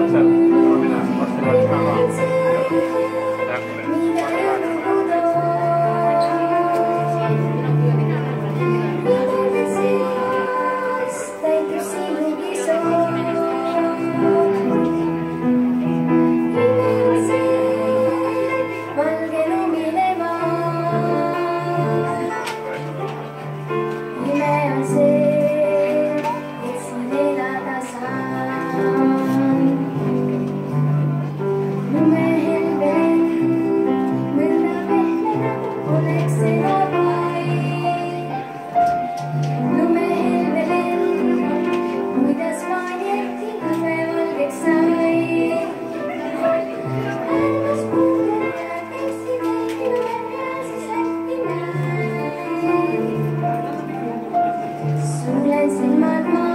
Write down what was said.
concept. dancing my mind.